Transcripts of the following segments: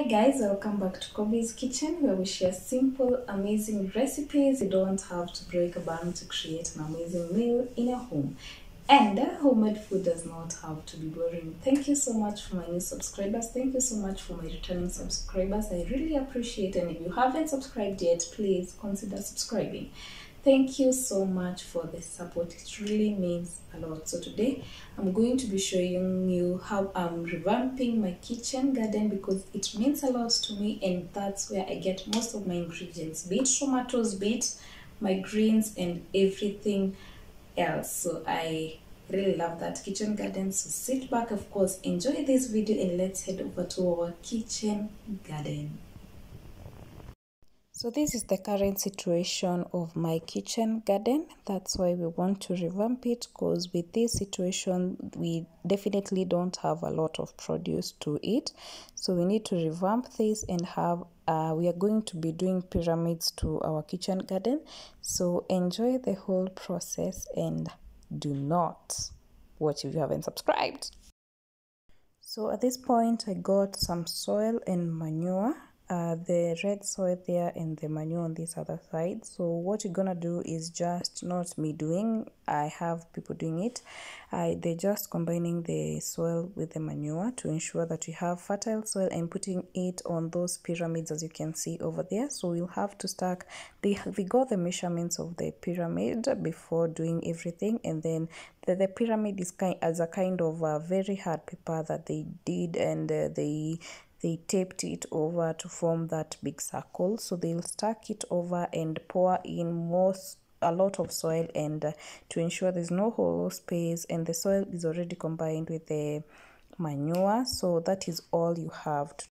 Hi guys, welcome back to Kobi's Kitchen where we share simple, amazing recipes. You don't have to break a bank to create an amazing meal in your home. And uh, homemade food does not have to be boring. Thank you so much for my new subscribers. Thank you so much for my returning subscribers. I really appreciate it. And if you haven't subscribed yet, please consider subscribing. Thank you so much for the support. It really means a lot. So today I'm going to be showing you how I'm revamping my kitchen garden because it means a lot to me and that's where I get most of my ingredients, be it tomatoes, be it my greens and everything else. So I really love that kitchen garden. So sit back, of course, enjoy this video and let's head over to our kitchen garden. So this is the current situation of my kitchen garden. That's why we want to revamp it because with this situation, we definitely don't have a lot of produce to eat. So we need to revamp this and have, uh, we are going to be doing pyramids to our kitchen garden. So enjoy the whole process and do not watch if you haven't subscribed. So at this point, I got some soil and manure uh, the red soil there and the manure on this other side. So what you're gonna do is just not me doing i have people doing it. Uh, they're just combining the soil with the manure to ensure that you have fertile soil and putting it on those pyramids as you can see over there. So you'll have to stack they, they got the measurements of the pyramid before doing everything. And then the, the pyramid is kind as a kind of a very hard paper that they did and uh, they they taped it over to form that big circle so they'll stack it over and pour in most a lot of soil and uh, to ensure there's no hollow space and the soil is already combined with the manure so that is all you have to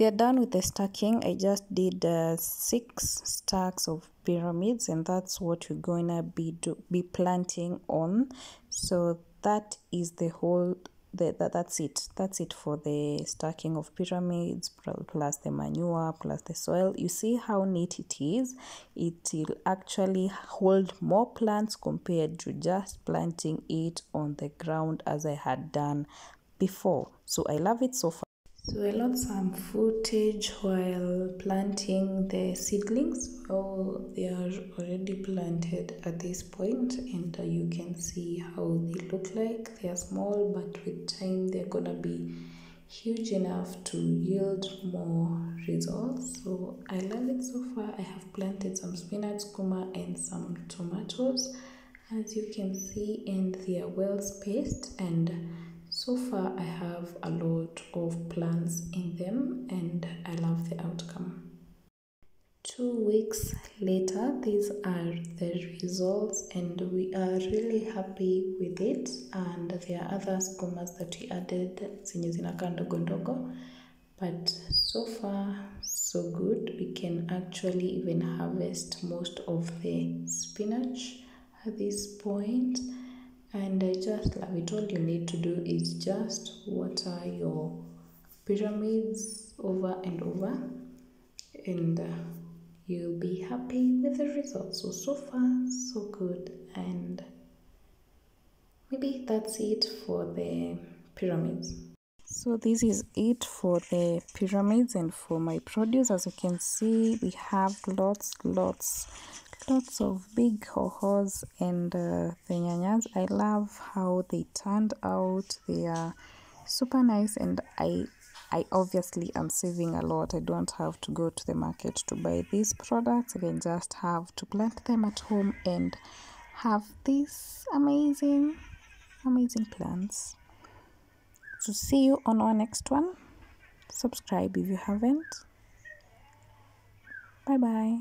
they're done with the stacking i just did uh, six stacks of pyramids and that's what we're gonna be do, be planting on. So that is the whole the, that that's it. That's it for the stacking of pyramids plus the manure plus the soil. You see how neat it is? It will actually hold more plants compared to just planting it on the ground as i had done before. So i love it so far so I lost some footage while planting the seedlings. Oh, they are already planted at this point and uh, you can see how they look like. They are small but with time they're gonna be huge enough to yield more results. So I love it so far. I have planted some spinach, sukuma and some tomatoes as you can see and they are well spaced and so far I have a lot of plans in them and I love the outcome. Two weeks later, these are the results and we are really happy with it. And there are other sukumas that we added but so far so good. We can actually even harvest most of the spinach at this point just love it. All you need to do is just water your pyramids over and over, and uh, you'll be happy with the results. So, so far, so good, and maybe that's it for the pyramids. So this is it for the pyramids and for my produce. As you can see, we have lots, lots lots of big hohos and uh, the nyanyas. I love how they turned out. They are super nice and i i obviously am saving a lot. I don't have to go to the market to buy these products. I can just have to plant them at home and have these amazing amazing plants. So see you on our next one. Subscribe if you haven't. Bye bye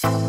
Thank you.